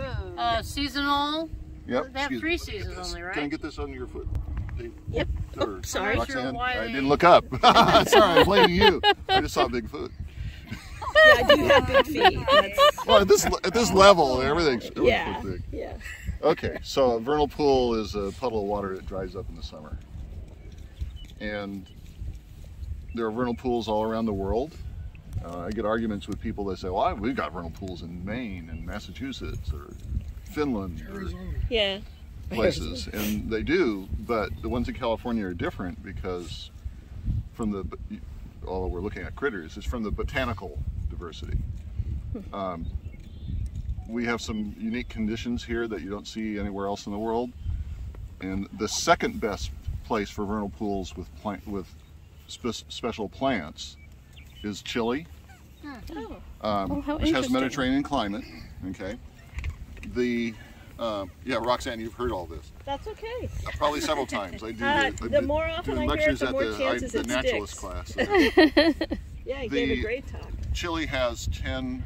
Uh, seasonal. Yep. They have excuse three seasons only, right? Can I get this under your foot? Yep. or- sorry. Not sure Roxanne, why I didn't look up. Sorry, I'm blaming you. I just saw big foot. Yeah, I do have big feet. That's, Well, at this at this level, everything's, everything's yeah, big. yeah. Okay, so a vernal pool is a puddle of water that dries up in the summer. And there are vernal pools all around the world. Uh, I get arguments with people that say, well, we've got vernal pools in Maine and Massachusetts or Finland or Yeah. places. And they do, but the ones in California are different because from the, although we're looking at critters, it's from the botanical diversity. Um, we have some unique conditions here that you don't see anywhere else in the world. And the second best place for vernal pools with plant with spe- special plants is Chile, Oh. um, Oh, which has interesting. Mediterranean climate. Okay, the uh, yeah, Roxanne, you've heard all this That's okay. Uh, probably several times. I do. Uh, I the do- more do often I hear it, lectures the at more the, chances I, it the naturalist sticks. class. Yeah, you gave a great talk. Chile has 10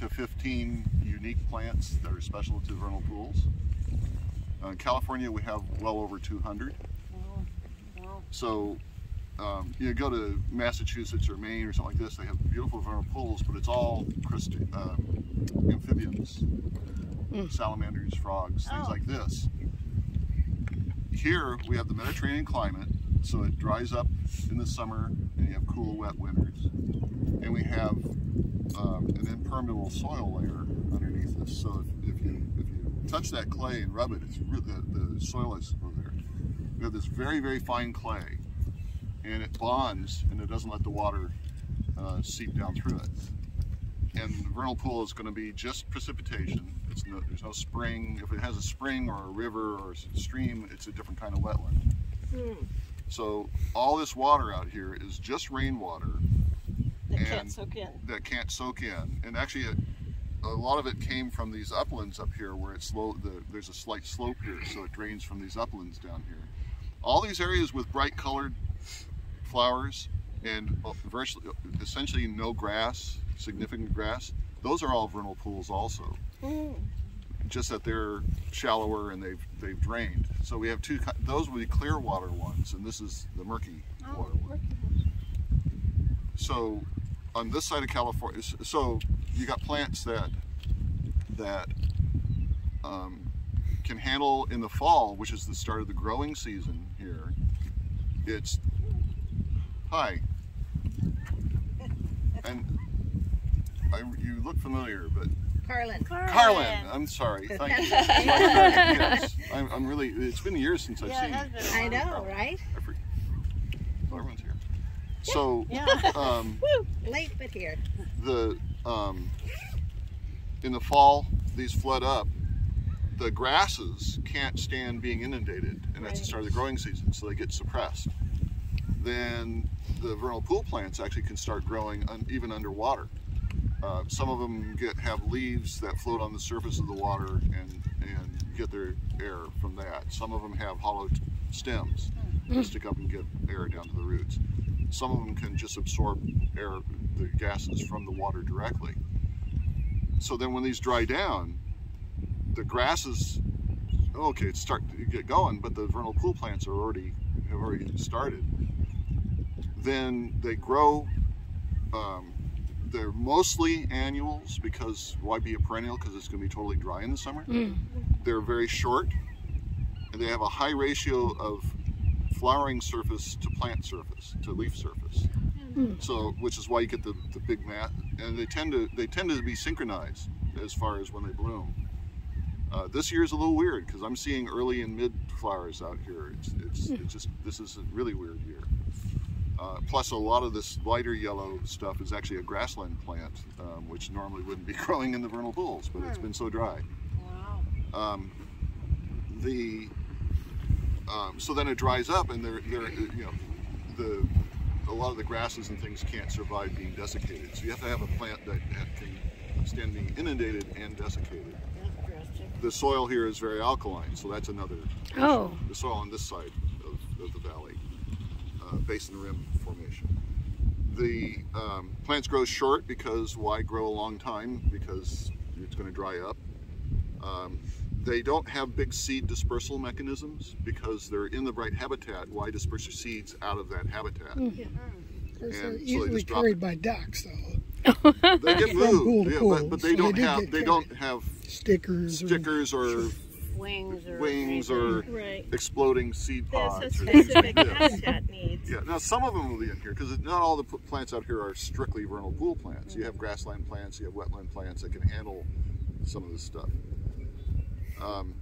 to 15 unique plants that are special to vernal pools. Uh, in California, we have well over 200. So um, you go to Massachusetts or Maine or something like this, they have beautiful vernal pools, but it's all uh, amphibians, salamanders, frogs, things Oh. like this. Here we have the Mediterranean climate, so it dries up in the summer and you have cool, wet winters. And we have um, an impermeable soil layer underneath this. So if, if you if you touch that clay and rub it, it's the, the soil is over there. We have this very very fine clay, and it bonds and it doesn't let the water uh, seep down through it. And the vernal pool is going to be just precipitation. It's no, there's no spring. If it has a spring or a river or a stream, it's a different kind of wetland. Hmm. So all this water out here is just rainwater That can't soak in. that can't soak in. And actually, it, a lot of it came from these uplands up here, where it's slow. The, there's a slight slope here, so it drains from these uplands down here. All these areas with bright colored flowers and uh, virtually, essentially no grass, significant grass. Those are all vernal pools, also. Mm. Just that they're shallower and they've they've drained. So we have two. Those would be clear water ones, and this is the murky water one. So on this side of California, so you got plants that that um, can handle in the fall, which is the start of the growing season here. It's hi, and I, you look familiar, but Carlin. Carlin. I'm sorry. Thank you. yes, I'm, I'm really. It's been years since I've Yeah, seen. it has been. a I while. know, right? I forget. Oh, everyone's here. So, Yeah. um, Late but here. the um, in the fall these flood up the grasses can't stand being inundated and that's the start of the growing season so they get suppressed. Then the vernal pool plants actually can start growing un- even underwater. Uh, some of them get have leaves that float on the surface of the water and and get their air from that. Some of them have hollow stems that stick up and get air down to the roots. Some of them can just absorb air, the gases from the water directly. So then when these dry down, the grasses, okay, it's start to get going, but the vernal pool plants are already, have already started. Then they grow, um, they're mostly annuals because why be a perennial? Because it's going to be totally dry in the summer. They're very short and they have a high ratio of flowering surface to plant surface to leaf surface. So, which is why you get the, the big mat, and they tend to they tend to be synchronized as far as when they bloom. Uh, this year is a little weird because I'm seeing early and mid flowers out here. It's it's, it's just this is a really weird year. Uh, plus, a lot of this lighter yellow stuff is actually a grassland plant, um, which normally wouldn't be growing in the vernal pools, but it's been so dry. Wow. Um, the um, so then it dries up, and they're, they're you know the a lot of the grasses and things can't survive being desiccated. So you have to have a plant that, that can stand being inundated and desiccated. The soil here is very alkaline, so that's another. issue. Oh. The soil on this side of, of the valley, uh, basin rim formation. The um, plants grow short because why grow a long time? Because it's going to dry up Um, they don't have big seed dispersal mechanisms because they're in the right habitat. Why disperse your seeds out of that habitat? Of course, they're And so they usually just drop carried by ducks, though. They get moved, to yeah, pool, but, but they so don't do have they don't have Stickers. stickers or Wings or wings or Right. exploding seed pods. or things specific habitat needs. Yeah, now some of them will be in here because not all the plants out here are strictly vernal pool plants. You have grassland plants, you have wetland plants that can handle some of this stuff. Um,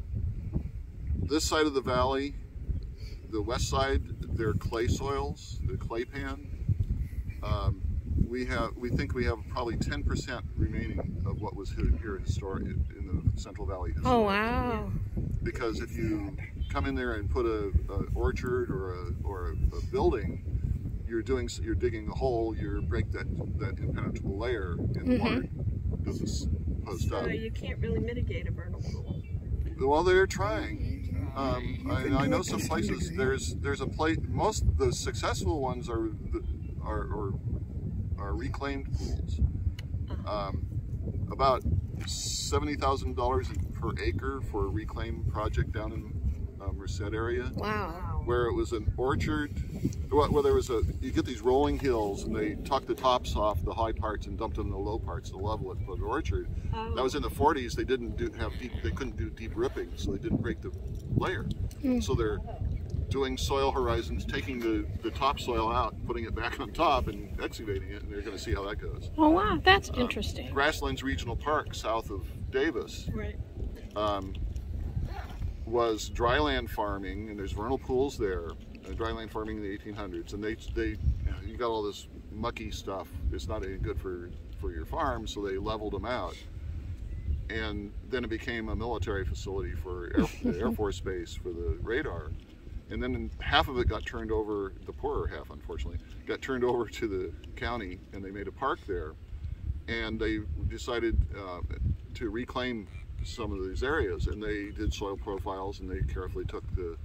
this side of the valley, the west side, they're clay soils, the clay pan. We have, we think we have probably 10% remaining of what was here, here historic in the Central Valley. Oh wow. because if you come in there and put a, a orchard or a or a, a building, you're doing you're digging a hole. You break that that impenetrable layer, and the water doesn't s- post up. So you can't really mitigate a vernal pool. Well, they're trying. Um, I, I know some places. There's there's a place. Most the successful ones are the, are, are are reclaimed pools. Um, about seventy thousand dollars per acre for a reclaim project down in uh, Merced area, Wow. where it was an orchard. Well, where there was a you get these rolling hills and they tuck the tops off the high parts and dump them in the low parts to level it for the orchard. That was in the 40s. They didn't do have deep. They couldn't do deep ripping, so they didn't break the layer. So they're doing soil horizons, taking the the topsoil out, putting it back on top, and excavating it, and they're going to see how that goes. Oh wow, that's Um, interesting. Grasslands Regional Park, south of Davis, Right. um, was dryland farming, and there's vernal pools there. Uh, dryland farming in the 1800s, and they they you got all this mucky stuff. It's not any good for for your farm, so they leveled them out. And then it became a military facility for Air, Air Force Base for the radar. And then half of it got turned over, the poorer half, unfortunately, got turned over to the county, and they made a park there. And they decided uh, to reclaim some of these areas, and they did soil profiles, and they carefully took the,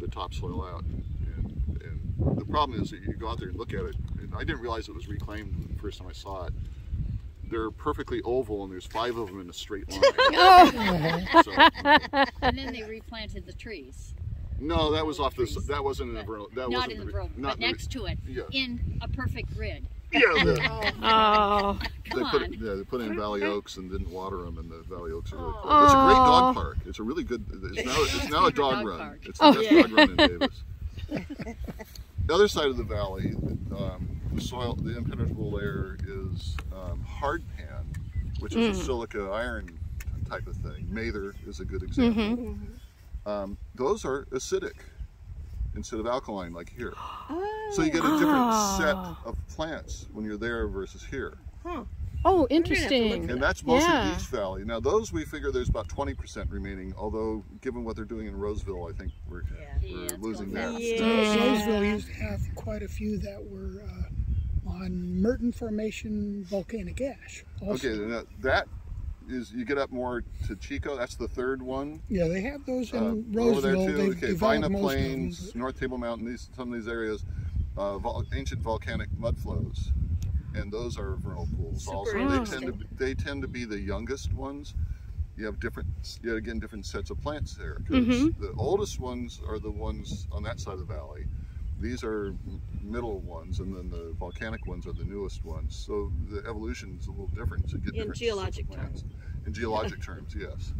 the topsoil out. And, and the problem is that you go out there and look at it, and I didn't realize it was reclaimed the first time I saw it. They're perfectly oval, and there's five of them in a straight line. Oh, So, And then they replanted the trees. No, that was off this. That wasn't in the vernal. That Not wasn't in the re- road, not but the next to it, Yeah. in a perfect grid. Yeah, the, oh. they Come put on. it, yeah, they put in Valley Oaks and didn't water them, and the Valley Oaks are really cool. It's a great dog park. It's a really good. It's now it's now a dog dog run. park. It's the Oh. best dog run in Davis. the other side of the valley, um, the soil, the impenetrable layer is um, hard pan, which is a silica iron type of thing. Mather is a good example. Um, those are acidic instead of alkaline, like here. So you get a different set of plants when you're there versus here. Oh, interesting. And that's mostly Yeah. East Valley. Now those we figure there's about 20% remaining, although given what they're doing in Roseville, I think we're, Yeah. Yeah, we're it's losing that. fast. Yeah. Roseville used to have quite a few that were uh, on Mehrten Formation volcanic ash. Also. Okay, then that, that is, you get up more to Chico, that's the third one. Yeah, they have those in Uh, over there too, They've okay, Vina most of them, Plains, but- North Table Mountain, these, some of these areas, uh, vol- ancient volcanic mud flows. And those are vernal pools Super also. They tend, to, be- they tend to be the youngest ones. You have different, yet again, different sets of plants there. 'cause the oldest ones are the ones on that side of the valley. These are middle ones, and then the volcanic ones are the newest ones. So the evolution is a little different. So you get In geologic plants. In geologic terms, yes.